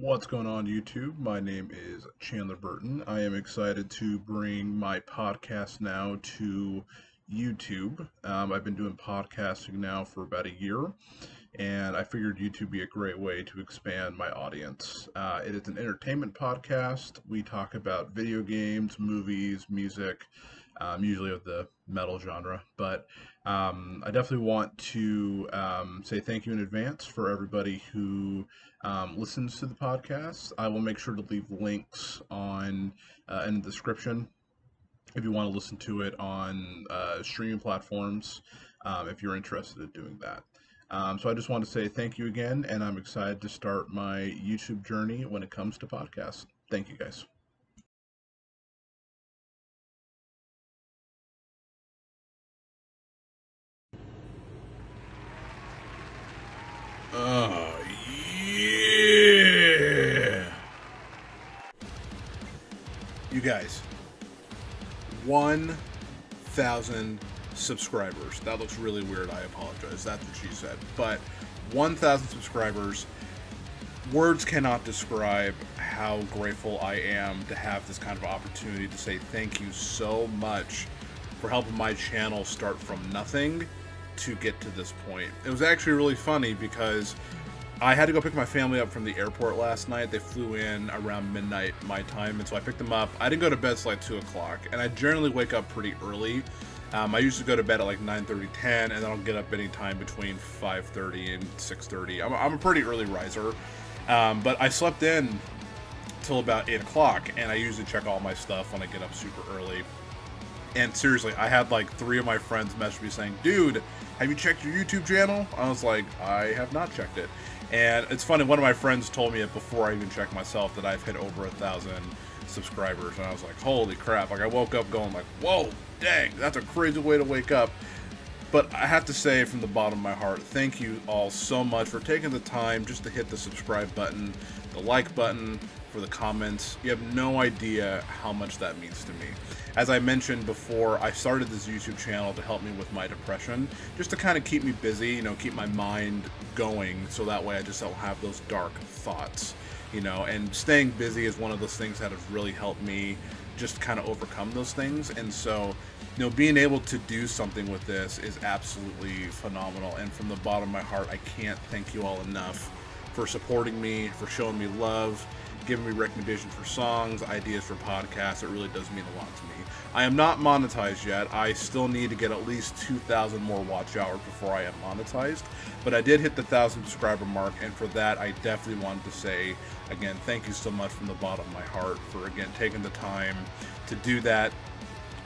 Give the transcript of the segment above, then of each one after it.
What's going on YouTube? My name is Chandler Burton. I am excited to bring my podcast now to YouTube. Um, I've been doing podcasting now for about a year, and I figured YouTube be a great way to expand my audience. Uh, it is an entertainment podcast. We talk about video games, movies, music, um, usually of the metal genre. But um, I definitely want to um, say thank you in advance for everybody who um, listens to the podcast. I will make sure to leave links on uh, in the description if you want to listen to it on uh, streaming platforms. Um, if you're interested in doing that. Um, so I just want to say thank you again, and I'm excited to start my YouTube journey when it comes to podcasts. Thank you guys. Guys, 1,000 subscribers. That looks really weird. I apologize. That's what she said. But 1,000 subscribers. Words cannot describe how grateful I am to have this kind of opportunity to say thank you so much for helping my channel start from nothing to get to this point. It was actually really funny because I had to go pick my family up from the airport last night. They flew in around midnight my time, and so I picked them up. I didn't go to bed till like 2 o'clock, and I generally wake up pretty early. Um, I usually go to bed at like 9.30, 10, and then I'll get up anytime between 5.30 and 6.30. I'm, I'm a pretty early riser, um, but I slept in till about 8 o'clock, and I usually check all my stuff when I get up super early. And seriously, I had like three of my friends message me saying, dude, have you checked your YouTube channel? I was like, I have not checked it. And it's funny, one of my friends told me it before I even checked myself that I've hit over a thousand subscribers. And I was like, holy crap. Like I woke up going like, whoa, dang, that's a crazy way to wake up. But I have to say from the bottom of my heart, thank you all so much for taking the time just to hit the subscribe button, the like button, for the comments. You have no idea how much that means to me. As I mentioned before, I started this YouTube channel to help me with my depression, just to kind of keep me busy, you know, keep my mind going, so that way I just don't have those dark thoughts, you know, and staying busy is one of those things that has really helped me just kind of overcome those things. And so, you know, being able to do something with this is absolutely phenomenal. And from the bottom of my heart, I can't thank you all enough for supporting me, for showing me love, giving me recommendations for songs, ideas for podcasts. It really does mean a lot to me. I am not monetized yet. I still need to get at least 2,000 more watch hours before I am monetized. But I did hit the 1,000 subscriber mark, and for that, I definitely wanted to say, again, thank you so much from the bottom of my heart for, again, taking the time to do that.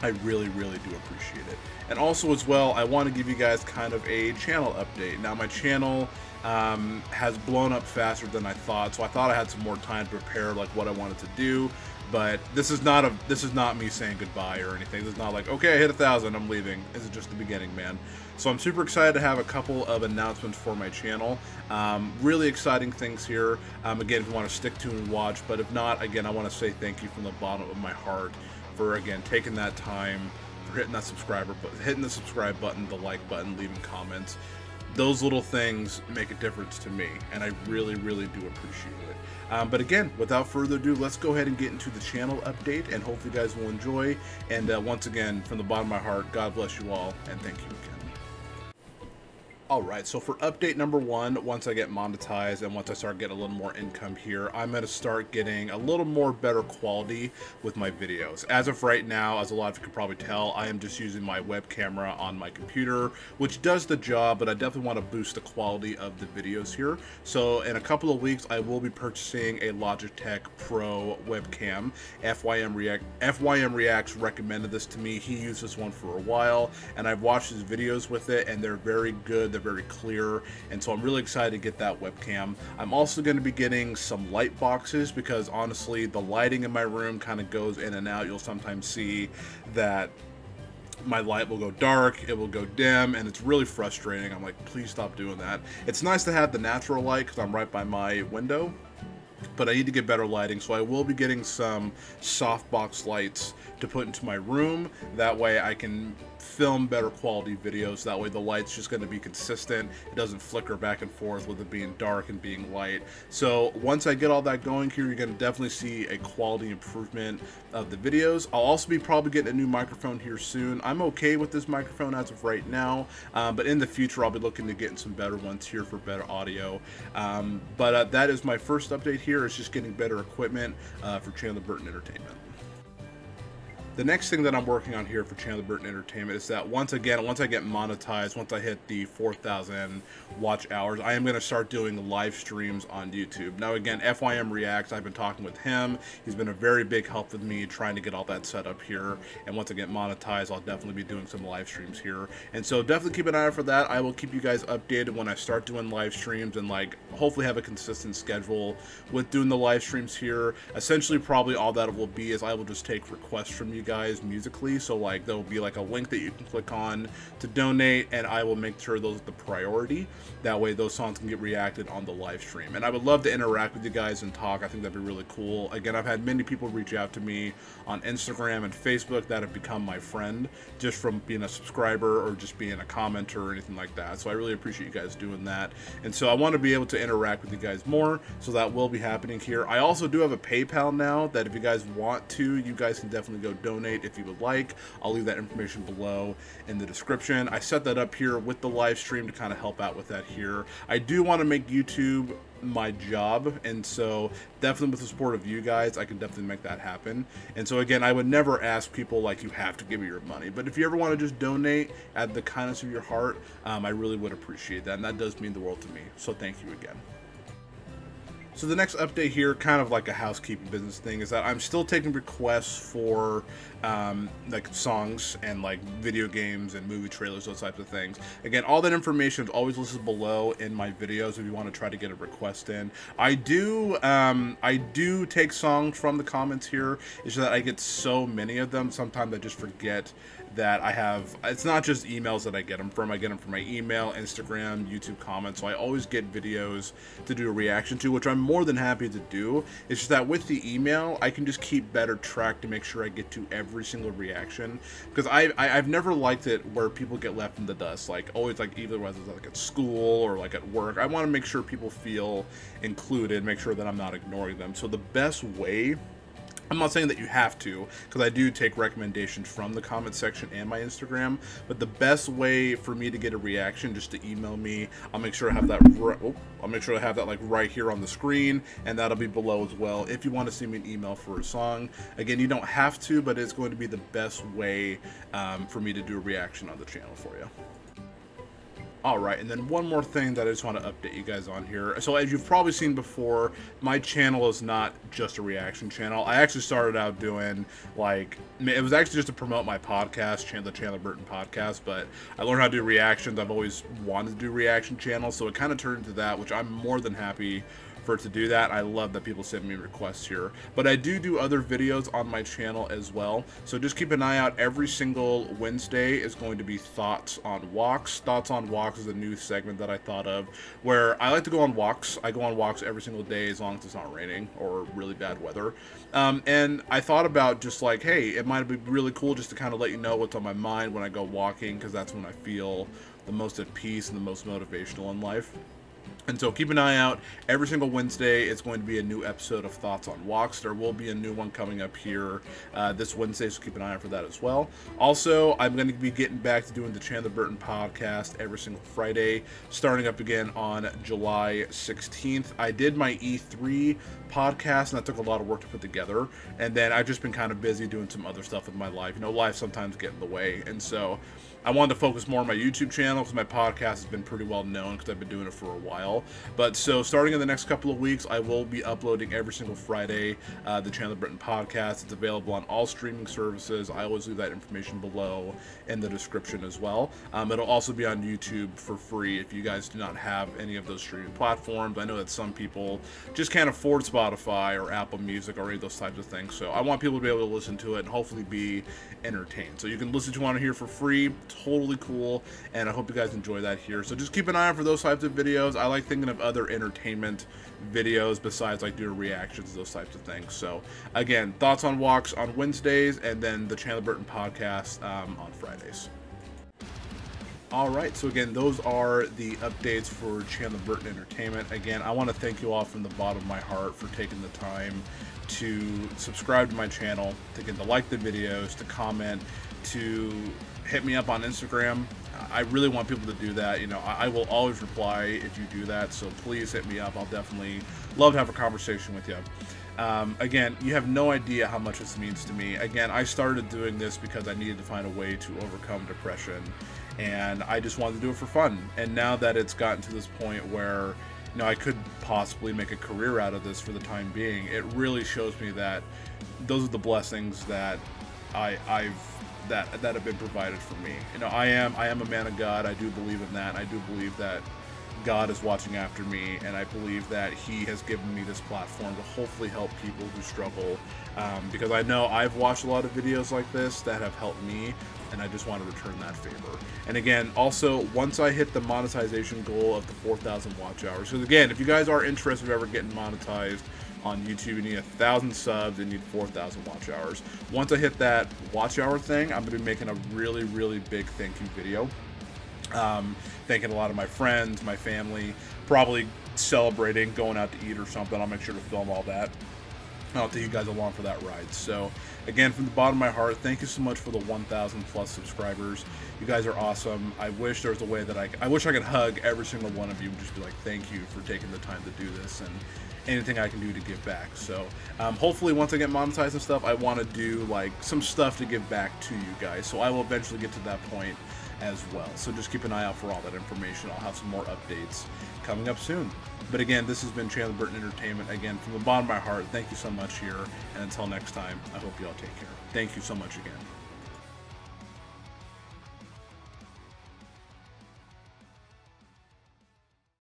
I really, really do appreciate it. And also, as well, I want to give you guys kind of a channel update. Now, my channel um, has blown up faster than I thought. So I thought I had some more time to prepare like what I wanted to do. But this is not a this is not me saying goodbye or anything. This is not like okay, I hit a thousand, I'm leaving. This is just the beginning, man. So I'm super excited to have a couple of announcements for my channel. Um, really exciting things here. Um, again, if you want to stick to and watch, but if not, again, I want to say thank you from the bottom of my heart for again taking that time for hitting that subscriber, but hitting the subscribe button, the like button, leaving comments those little things make a difference to me, and I really, really do appreciate it. Um, but again, without further ado, let's go ahead and get into the channel update, and hopefully you guys will enjoy. And uh, once again, from the bottom of my heart, God bless you all, and thank you again. Alright, so for update number one, once I get monetized and once I start getting a little more income here, I'm going to start getting a little more better quality with my videos. As of right now, as a lot of you can probably tell, I am just using my web camera on my computer, which does the job, but I definitely want to boost the quality of the videos here. So in a couple of weeks, I will be purchasing a Logitech Pro webcam. FYM, React, FYM Reacts recommended this to me. He used this one for a while, and I've watched his videos with it, and they're very good. They're very clear, and so I'm really excited to get that webcam. I'm also going to be getting some light boxes because honestly, the lighting in my room kind of goes in and out. You'll sometimes see that my light will go dark, it will go dim, and it's really frustrating. I'm like, please stop doing that. It's nice to have the natural light because I'm right by my window, but I need to get better lighting, so I will be getting some softbox lights to put into my room. That way I can film better quality videos. That way the light's just going to be consistent. It doesn't flicker back and forth with it being dark and being light. So once I get all that going here, you're going to definitely see a quality improvement of the videos. I'll also be probably getting a new microphone here soon. I'm okay with this microphone as of right now, um, but in the future I'll be looking to get some better ones here for better audio. Um, but uh, that is my first update here. It's just getting better equipment uh, for Chandler Burton Entertainment. The next thing that I'm working on here for Chandler Burton Entertainment is that once again, once I get monetized, once I hit the 4,000 watch hours, I am going to start doing live streams on YouTube. Now again, FYM Reacts, I've been talking with him. He's been a very big help with me trying to get all that set up here. And once I get monetized, I'll definitely be doing some live streams here. And so definitely keep an eye out for that. I will keep you guys updated when I start doing live streams and like hopefully have a consistent schedule with doing the live streams here. Essentially, probably all that will be is I will just take requests from you guys musically. So like there'll be like a link that you can click on to donate, and I will make sure those are the priority. That way those songs can get reacted on the live stream. And I would love to interact with you guys and talk. I think that'd be really cool. Again, I've had many people reach out to me on Instagram and Facebook that have become my friend just from being a subscriber or just being a commenter or anything like that. So I really appreciate you guys doing that. And so I want to be able to interact with you guys more. So that will be happening here. I also do have a PayPal now that if you guys want to, you guys can definitely go donate if you would like. I'll leave that information below in the description. I set that up here with the live stream to kind of help out with that here. I do want to make YouTube my job and so definitely with the support of you guys i can definitely make that happen and so again i would never ask people like you have to give me your money but if you ever want to just donate at the kindness of your heart um, i really would appreciate that and that does mean the world to me so thank you again so the next update here, kind of like a housekeeping business thing, is that I'm still taking requests for um, like songs and like video games and movie trailers, those types of things. Again, all that information is always listed below in my videos if you want to try to get a request in. I do, um, I do take songs from the comments here. It's that I get so many of them. Sometimes I just forget that I have. It's not just emails that I get them from. I get them from my email, Instagram, YouTube comments. So I always get videos to do a reaction to, which I'm more than happy to do. It's just that with the email, I can just keep better track to make sure I get to every single reaction. Because I, I have never liked it where people get left in the dust. Like always, like either whether it's like at school or like at work. I want to make sure people feel included. Make sure that I'm not ignoring them. So the best way I'm not saying that you have to, because I do take recommendations from the comment section and my Instagram. But the best way for me to get a reaction, just to email me. I'll make sure I have that. oh, I'll make sure I have that like right here on the screen, and that'll be below as well. If you want to send me an email for a song, again, you don't have to, but it's going to be the best way um, for me to do a reaction on the channel for you. Alright, and then one more thing that I just want to update you guys on here. So as you've probably seen before, my channel is not just a reaction channel. I actually started out doing, like, it was actually just to promote my podcast, the Chandler Burton podcast, but I learned how to do reactions. I've always wanted to do reaction channels, so it kind of turned into that, which I'm more than happy for it to do that. I love that people send me requests here. But I do do other videos on my channel as well. So just keep an eye out. Every single Wednesday is going to be Thoughts on Walks. Thoughts on Walks is a new segment that I thought of where I like to go on walks. I go on walks every single day as long as it's not raining or really bad weather. Um, and I thought about just like, hey, it might be really cool just to kind of let you know what's on my mind when I go walking because that's when I feel the most at peace and the most motivational in life. And so keep an eye out. Every single Wednesday, it's going to be a new episode of Thoughts on Walks. There will be a new one coming up here uh, this Wednesday, so keep an eye out for that as well. Also, I'm going to be getting back to doing the Chandler Burton podcast every single Friday, starting up again on July 16th. I did my E3 podcast, and that took a lot of work to put together. And then I've just been kind of busy doing some other stuff with my life. You know, life sometimes get in the way. And so I wanted to focus more on my YouTube channel because my podcast has been pretty well known because I've been doing it for a while. But so starting in the next couple of weeks, I will be uploading every single Friday uh, the Chandler Burton podcast. It's available on all streaming services. I always leave that information below in the description as well. Um, it'll also be on YouTube for free if you guys do not have any of those streaming platforms. I know that some people just can't afford Spotify or Apple Music or any of those types of things. So I want people to be able to listen to it and hopefully be entertained. So you can listen to it on here for free totally cool, and I hope you guys enjoy that here. So just keep an eye out for those types of videos. I like thinking of other entertainment videos besides like doing reactions, those types of things. So again, thoughts on walks on Wednesdays, and then the Chandler Burton podcast um, on Fridays. All right, so again, those are the updates for Chandler Burton Entertainment. Again, I want to thank you all from the bottom of my heart for taking the time to subscribe to my channel, to get to like the videos, to comment, to hit me up on Instagram. I really want people to do that. You know, I, I will always reply if you do that. So please hit me up. I'll definitely love to have a conversation with you. Um, again, you have no idea how much this means to me. Again, I started doing this because I needed to find a way to overcome depression, and I just wanted to do it for fun. And now that it's gotten to this point where, you know, I could possibly make a career out of this for the time being, it really shows me that those are the blessings that I, I've that that have been provided for me. You know, I am I am a man of God. I do believe in that. I do believe that God is watching after me, and I believe that He has given me this platform to hopefully help people who struggle. Um, because I know I've watched a lot of videos like this that have helped me, and I just want to return that favor. And again, also, once I hit the monetization goal of the 4,000 watch hours, because again, if you guys are interested in ever getting monetized on YouTube, you need a thousand subs and need 4,000 watch hours. Once I hit that watch hour thing, I'm to be making a really, really big thank you video. Um, thanking a lot of my friends, my family, probably celebrating, going out to eat or something. I'll make sure to film all that. I'll take you guys along for that ride. So, again, from the bottom of my heart, thank you so much for the 1,000 plus subscribers. You guys are awesome. I wish there was a way that I, I wish I could hug every single one of you and just be like, thank you for taking the time to do this and anything I can do to give back. So, um, hopefully, once I get monetized and stuff, I want to do like some stuff to give back to you guys. So, I will eventually get to that point as well. So just keep an eye out for all that information. I'll have some more updates coming up soon. But again, this has been Chandler Burton Entertainment. Again, from the bottom of my heart, thank you so much here. And until next time, I hope you all take care. Thank you so much again.